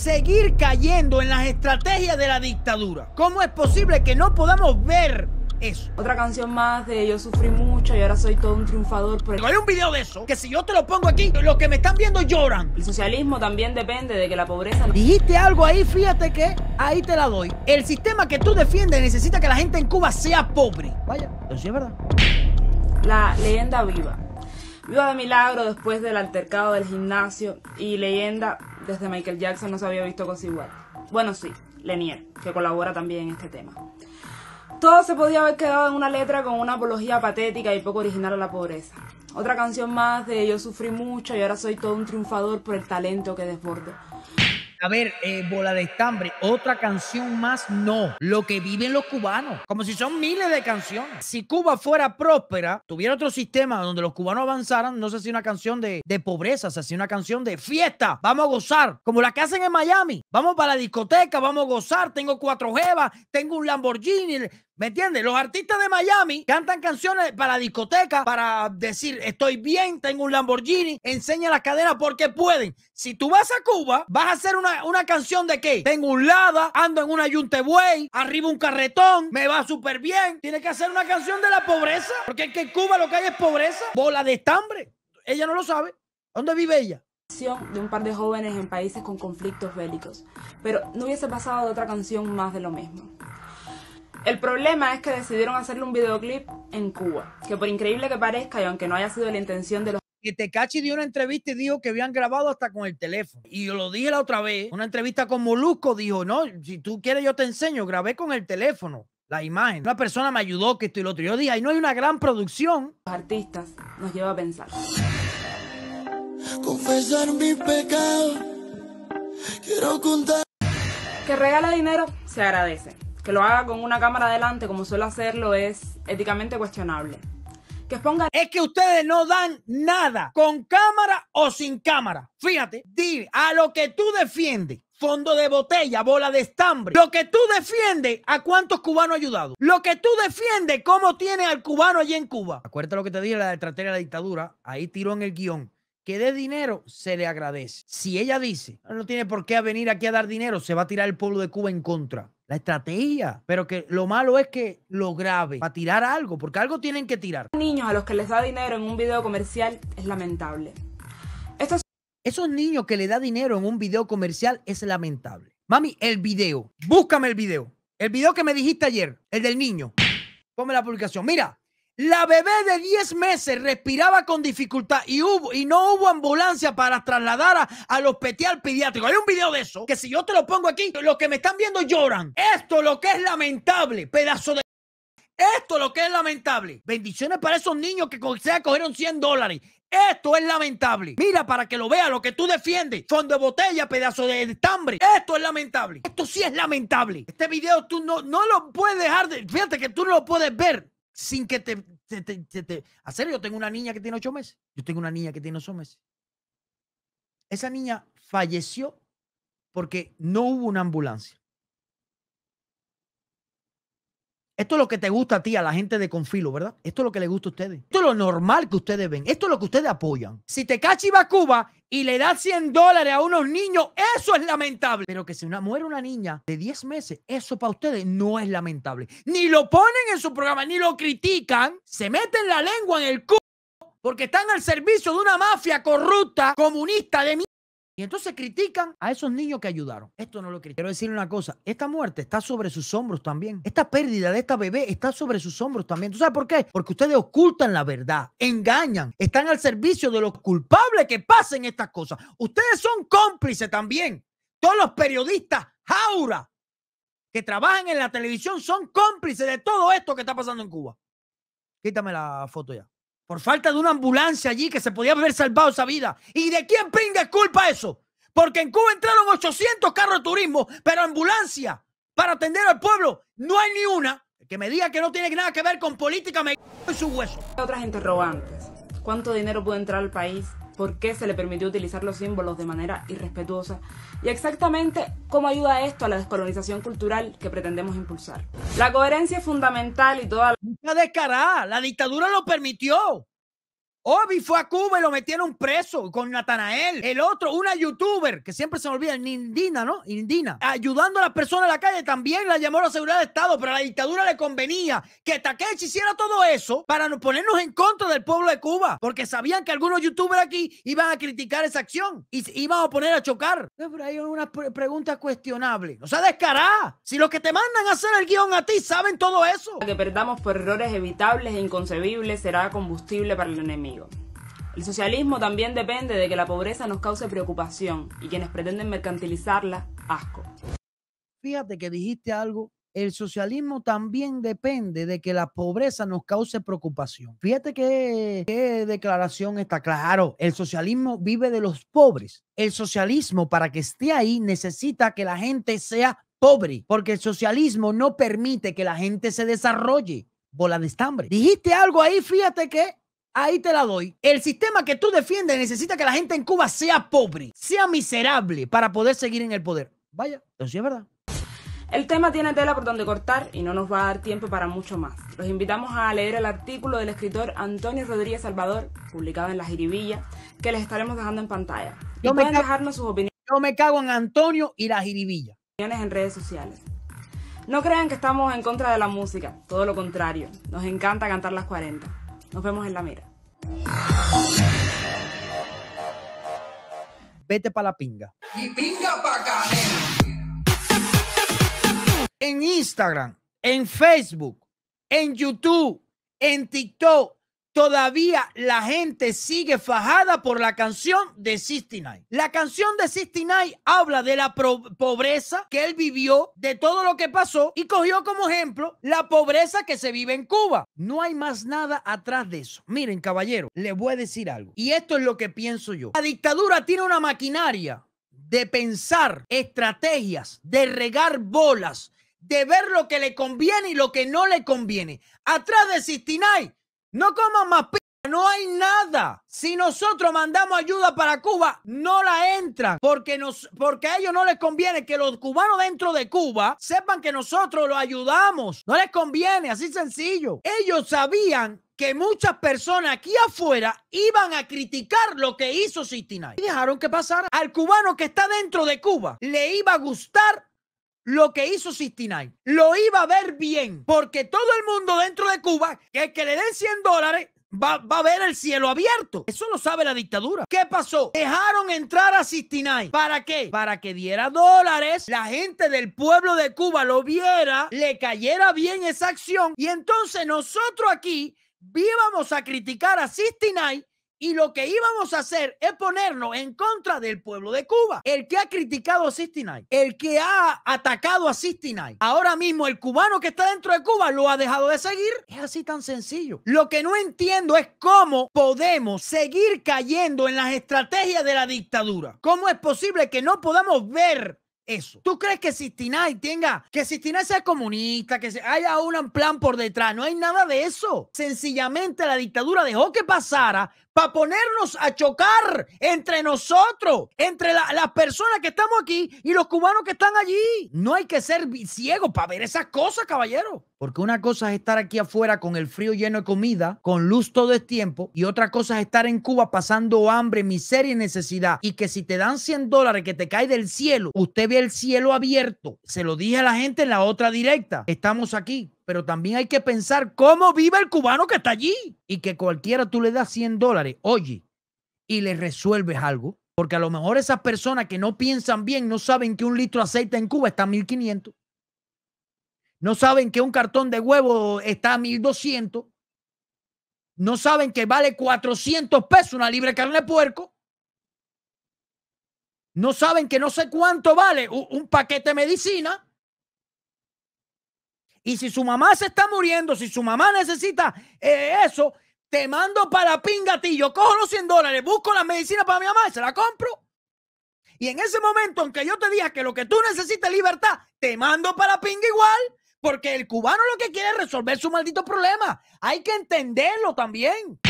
seguir cayendo en las estrategias de la dictadura. ¿Cómo es posible que no podamos ver eso? Otra canción más de Yo sufrí mucho y ahora soy todo un triunfador por el... Hay un video de eso que si yo te lo pongo aquí, los que me están viendo lloran. El socialismo también depende de que la pobreza... no- Dijiste algo ahí, fíjate que ahí te la doy. El sistema que tú defiendes necesita que la gente en Cuba sea pobre. Vaya, eso sí es verdad. La leyenda viva. Viva de milagro después del altercado del gimnasio y leyenda desde Michael Jackson no se había visto cosa igual. Bueno, sí, Lenier, que colabora también en este tema. Todo se podía haber quedado en una letra con una apología patética y poco original a la pobreza. Otra canción más de Yo sufrí mucho y ahora soy todo un triunfador por el talento que desbordo. A ver, eh, bola de estambre, otra canción más, no. Lo que viven los cubanos, como si son miles de canciones. Si Cuba fuera próspera, tuviera otro sistema donde los cubanos avanzaran, no sé si una canción de, de pobreza, sea, si una canción de fiesta, vamos a gozar, como la que hacen en Miami. Vamos para la discoteca, vamos a gozar, tengo cuatro jevas, tengo un Lamborghini. ¿Me entiendes? Los artistas de Miami cantan canciones para discoteca, para decir estoy bien, tengo un Lamborghini, enseña las cadenas porque pueden. Si tú vas a Cuba, vas a hacer una, una canción de qué? Tengo un Lada, ando en una Yuntebuey, arriba un carretón, me va súper bien. Tienes que hacer una canción de la pobreza, porque es que en Cuba lo que hay es pobreza. Bola de estambre. Ella no lo sabe. ¿Dónde vive ella? de un par de jóvenes en países con conflictos bélicos, pero no hubiese pasado de otra canción más de lo mismo. El problema es que decidieron hacerle un videoclip en Cuba, que por increíble que parezca y aunque no haya sido la intención de los que Tecachi dio una entrevista y dijo que habían grabado hasta con el teléfono. Y yo lo dije la otra vez, una entrevista con Molusco, dijo, no, si tú quieres yo te enseño, grabé con el teléfono la imagen. Una persona me ayudó que esto y lo otro. Yo dije, ahí no hay una gran producción. artistas, nos lleva a pensar. confesar mi pecado. Quiero contar. Que regale dinero se agradece. Que lo haga con una cámara adelante como suele hacerlo es éticamente cuestionable. Que exponga Es que ustedes no dan nada, con cámara o sin cámara. Fíjate, di a lo que tú defiendes. Fondo de botella, bola de estambre. Lo que tú defiendes, ¿a cuántos cubanos ha ayudado? Lo que tú defiendes, ¿cómo tiene al cubano allí en Cuba? Acuérdate lo que te dije, la estrategia de la dictadura. Ahí tiró en el guion. Que dé dinero, se le agradece. Si ella dice, no tiene por qué venir aquí a dar dinero, se va a tirar el pueblo de Cuba en contra. La estrategia. Pero que lo malo es que lo grave para tirar algo, porque algo tienen que tirar. niños a los que les da dinero en un video comercial es lamentable. Esto es Esos niños que le da dinero en un video comercial es lamentable. Mami, el video. Búscame el video. El video que me dijiste ayer, el del niño. Ponme la publicación. Mira, la bebé de 10 meses respiraba con dificultad y, hubo, y no hubo ambulancia para trasladar a- al hospital pediátrico. Hay un video de eso que si yo te lo pongo aquí, los que me están viendo lloran. Esto lo que es lamentable, pedazo de... Esto lo que es lamentable. Bendiciones para esos niños que sea cogieron 100 dólares. Esto es lamentable. Mira para que lo vea lo que tú defiendes. Fondo de botella, pedazo de estambre. Esto es lamentable. Esto sí es lamentable. Este video tú no, no lo puedes dejar de. Fíjate que tú no lo puedes ver sin que te. te, te, te- serio, yo tengo una niña que tiene ocho meses. Yo tengo una niña que tiene ocho meses. Esa niña falleció porque no hubo una ambulancia. Esto es lo que te gusta a ti, a la gente de Confilo, ¿verdad? Esto es lo que le gusta a ustedes. Esto es lo normal que ustedes ven. Esto es lo que ustedes apoyan. Si te va a Cuba y le das 100 dólares a unos niños, eso es lamentable. Pero que si una, muere una niña de 10 meses, eso para ustedes no es lamentable. Ni lo ponen en su programa, ni lo critican. Se meten la lengua en el culo porque están al servicio de una mafia corrupta, comunista de mierda. Y entonces critican a esos niños que ayudaron. Esto no lo critican. Quiero decirle una cosa. Esta muerte está sobre sus hombros también. Esta pérdida de esta bebé está sobre sus hombros también. ¿Tú sabes por qué? Porque ustedes ocultan la verdad, engañan, están al servicio de los culpables que pasen estas cosas. Ustedes son cómplices también. Todos los periodistas, jaura, que trabajan en la televisión son cómplices de todo esto que está pasando en Cuba. Quítame la foto ya. Por falta de una ambulancia allí que se podía haber salvado esa vida. ¿Y de quién pinga es culpa eso? Porque en Cuba entraron 800 carros de turismo, pero ambulancia para atender al pueblo no hay ni una. Que me diga que no tiene nada que ver con política me en su hueso. otras interrogantes. ¿Cuánto dinero puede entrar al país? ¿Por qué se le permitió utilizar los símbolos de manera irrespetuosa? Y exactamente cómo ayuda esto a la descolonización cultural que pretendemos impulsar. La coherencia es fundamental y toda Está descarada. La dictadura lo permitió. Obi fue a Cuba y lo metieron preso con Natanael. El otro, una youtuber, que siempre se me olvida, Indina, ¿no? Indina. Ayudando a las personas en la calle también la llamó la seguridad de Estado, pero a la dictadura le convenía que Takechi hiciera todo eso para ponernos en contra del pueblo de Cuba, porque sabían que algunos youtubers aquí iban a criticar esa acción y iban a poner a chocar. Pero hay una pregunta cuestionable. No sea descarada. Si los que te mandan a hacer el guion a ti saben todo eso. Que perdamos por errores evitables e inconcebibles será combustible para el enemigo. El socialismo también depende de que la pobreza nos cause preocupación y quienes pretenden mercantilizarla, asco. Fíjate que dijiste algo. El socialismo también depende de que la pobreza nos cause preocupación. Fíjate qué, qué declaración está claro. El socialismo vive de los pobres. El socialismo, para que esté ahí, necesita que la gente sea pobre, porque el socialismo no permite que la gente se desarrolle. Bola de estambre. Dijiste algo ahí, fíjate que Ahí te la doy. El sistema que tú defiendes necesita que la gente en Cuba sea pobre, sea miserable para poder seguir en el poder. Vaya, eso sí es verdad. El tema tiene tela por donde cortar y no nos va a dar tiempo para mucho más. Los invitamos a leer el artículo del escritor Antonio Rodríguez Salvador, publicado en La Jiribilla, que les estaremos dejando en pantalla. Y pueden dejarnos sus opiniones. Yo me cago en Antonio y La Jiribilla. En redes sociales. No crean que estamos en contra de la música, todo lo contrario. Nos encanta cantar las 40. Nos vemos en la mira. Vete para la pinga. Y pinga pa' En Instagram, en Facebook, en YouTube, en TikTok, todavía la gente sigue fajada por la canción de 69. La canción de 69 habla de la pobreza que él vivió, de todo lo que pasó y cogió como ejemplo la pobreza que se vive en Cuba. No hay más nada atrás de eso. Miren, caballero, les voy a decir algo. Y esto es lo que pienso yo. La dictadura tiene una maquinaria de pensar estrategias, de regar bolas, de ver lo que le conviene y lo que no le conviene. Atrás de 69 no coman más p no hay nada. Si nosotros mandamos ayuda para Cuba, no la entran porque, porque a ellos no les conviene que los cubanos dentro de Cuba sepan que nosotros los ayudamos. No les conviene, así sencillo. Ellos sabían que muchas personas aquí afuera iban a criticar lo que hizo 69 y dejaron que pasara. Al cubano que está dentro de Cuba le iba a gustar lo que hizo 69. Lo iba a ver bien, porque todo el mundo dentro de Cuba, que que le den 100 dólares, Va, va, a ver el cielo abierto. Eso lo sabe la dictadura. ¿Qué pasó? Dejaron entrar a 69. ¿Para qué? Para que diera dólares, la gente del pueblo de Cuba lo viera, le cayera bien esa acción y entonces nosotros aquí íbamos a criticar a 69 y lo que íbamos a hacer es ponernos en contra del pueblo de Cuba. El que ha criticado a 69, el que ha atacado a 69. Ahora mismo el cubano que está dentro de Cuba lo ha dejado de seguir. Es así tan sencillo. Lo que no entiendo es cómo podemos seguir cayendo en las estrategias de la dictadura. ¿Cómo es posible que no podamos ver eso. ¿Tú crees que Sistinay tenga, que Sistinay sea comunista, que haya un plan por detrás? No hay nada de eso. Sencillamente la dictadura dejó que pasara para ponernos a chocar entre nosotros, entre las personas que estamos aquí y los cubanos que están allí. No hay que ser ciego para ver esas cosas, caballero. Porque una cosa es estar aquí afuera con el frío lleno de comida, con luz todo el tiempo, y otra cosa es estar en Cuba pasando hambre, miseria y necesidad. Y que si te dan 100 dólares que te cae del cielo, usted ve el cielo abierto. Se lo dije a la gente en la otra directa. Estamos aquí pero también hay que pensar cómo vive el cubano que está allí y que cualquiera tú le das 100 dólares, oye, y le resuelves algo. Porque a lo mejor esas personas que no piensan bien no saben que un litro de aceite en Cuba está a 1500. No saben que un cartón de huevo está a 1200. No saben que vale 400 pesos una libre carne de puerco. No saben que no sé cuánto vale un paquete de medicina. Y si su mamá se está muriendo, si su mamá necesita eh, eso, te mando para la pinga ti. Yo cojo los 100 dólares, busco la medicina para mi mamá y se la compro. Y en ese momento, aunque yo te diga que lo que tú necesitas es libertad, te mando para pinga igual. Porque el cubano lo que quiere es resolver su maldito problema. Hay que entenderlo también.